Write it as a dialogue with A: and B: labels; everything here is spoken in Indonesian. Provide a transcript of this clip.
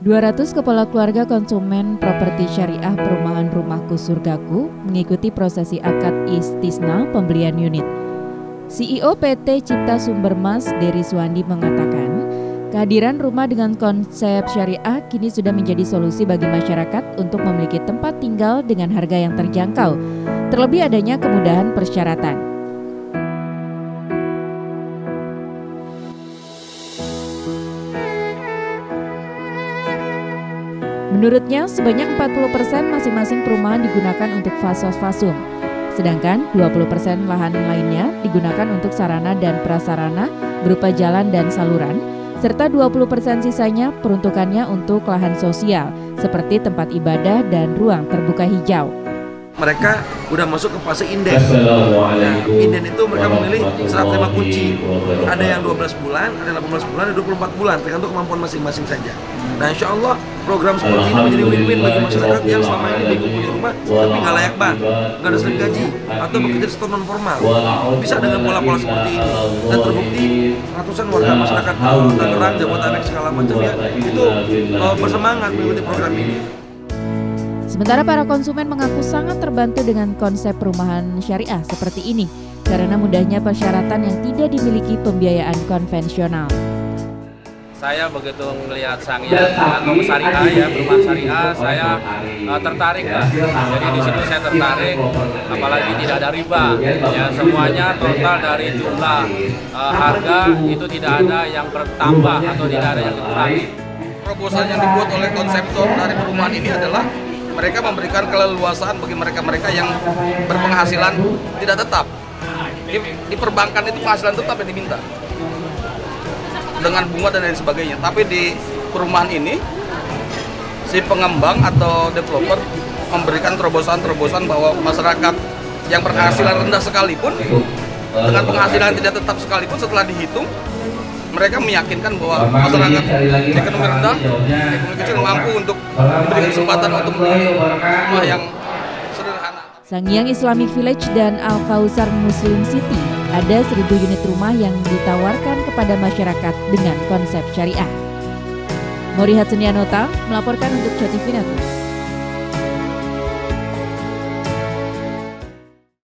A: 200 kepala keluarga konsumen properti syariah perumahan Rumahku Surgaku mengikuti prosesi akad istisna pembelian unit. CEO PT Cipta Sumber Mas Dery Suwandi mengatakan, kehadiran rumah dengan konsep syariah kini sudah menjadi solusi bagi masyarakat untuk memiliki tempat tinggal dengan harga yang terjangkau, terlebih adanya kemudahan persyaratan. Menurutnya, sebanyak 40% masing-masing perumahan digunakan untuk fasilitas-fasum, sedangkan 20% lahan lainnya digunakan untuk sarana dan prasarana berupa jalan dan saluran, serta 20% sisanya peruntukannya untuk lahan sosial seperti tempat ibadah dan ruang terbuka hijau
B: mereka udah masuk ke fase inden. Nah, inden itu mereka memilih serah terima kunci. Ada yang 12 bulan, ada 18 bulan, ada 24 bulan, tergantung kemampuan masing-masing saja. Nah, insya Allah program seperti ini menjadi win-win bagi masyarakat yang selama ini bingung punya rumah tapi nggak layak bang, nggak ada slip gaji atau bekerja di non formal. Bisa dengan pola-pola seperti ini dan terbukti ratusan warga masyarakat Tangerang, Jabodetabek segala macamnya itu uh, bersemangat mengikuti program ini.
A: Sementara para konsumen mengaku sangat terbantu dengan konsep perumahan syariah seperti ini karena mudahnya persyaratan yang tidak dimiliki pembiayaan konvensional.
C: Saya begitu melihat Sangya dengan syariah ya perumahan syariah saya uh, tertarik lah. Jadi di situ saya tertarik apalagi tidak ada riba ya semuanya total dari jumlah uh, harga itu tidak ada yang bertambah atau tidak ada yang dikurangi.
D: Proposal yang dibuat oleh konseptor dari perumahan ini adalah mereka memberikan keleluasaan bagi mereka-mereka yang berpenghasilan tidak tetap. Di, di perbankan itu penghasilan tetap yang diminta dengan bunga dan lain sebagainya. Tapi di perumahan ini si pengembang atau developer memberikan terobosan-terobosan bahwa masyarakat yang berpenghasilan rendah sekalipun dengan penghasilan tidak tetap sekalipun setelah dihitung mereka meyakinkan bahwa masyarakat ekonomi rendah, ekonomi kecil mampu untuk memberi kesempatan untuk membeli rumah yang sederhana.
A: Sangyang Islamic Village dan Al Kausar Muslim City ada seribu unit rumah yang ditawarkan kepada masyarakat dengan konsep syariah. Morihat Senianota melaporkan untuk Network.